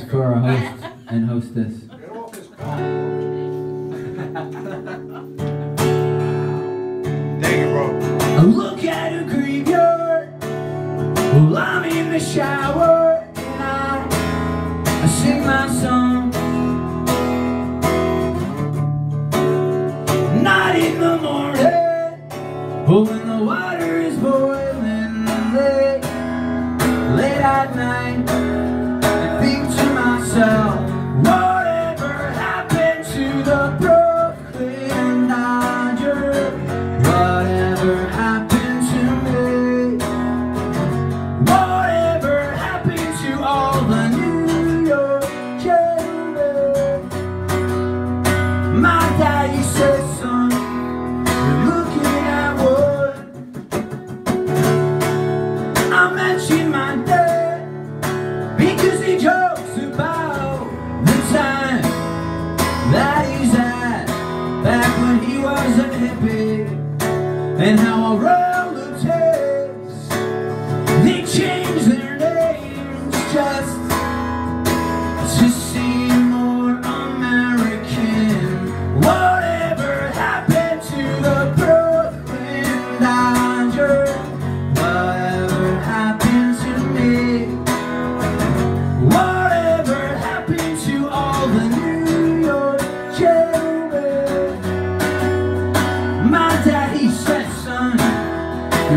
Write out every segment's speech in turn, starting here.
ask for a host and hostess. I look at a graveyard while I'm in the shower and I, I sing my song. Not in the morning, but when the water is boiling late, late at night. broke. and how our relatives they change their names just to seem more American. Whoa.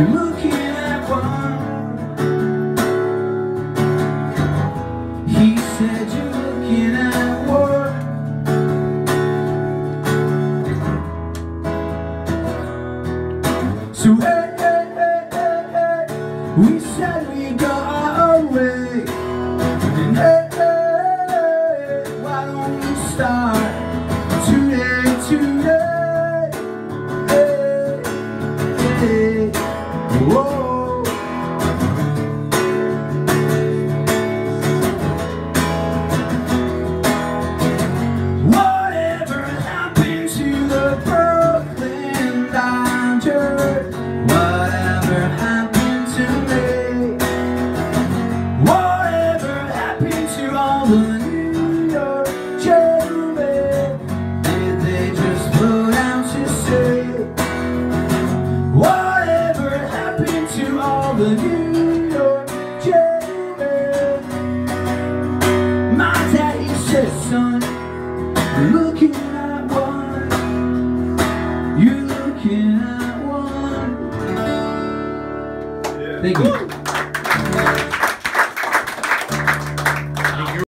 looking at He said you're looking at work. So the New York My daddy son, looking at one. you looking at one. Yeah. Thank you.